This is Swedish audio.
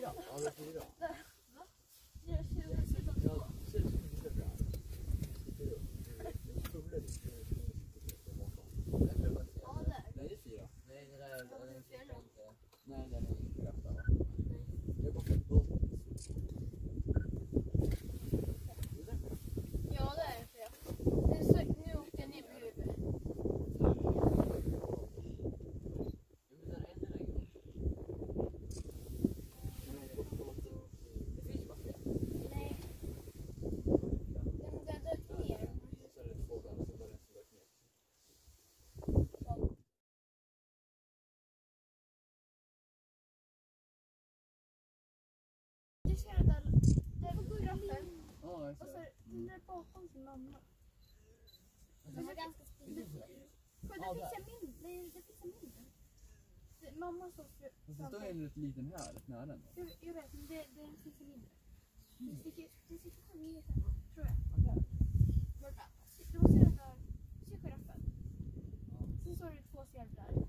洗澡，然后就。Jag Och så ser. den där bakom sin mamma. Den var ganska spridd. Men det finns en mindre. Nej, det finns en mindre. Det- Mamma står fr- Fast det står en rätt liten här, rätt nära ändå. Jag, jag vet, men det, det finns en mindre. Det sticker, det sitter fram i lite, tror jag. Borta. Du måste se den där, se giraffen. Sen så har du två fjädrar.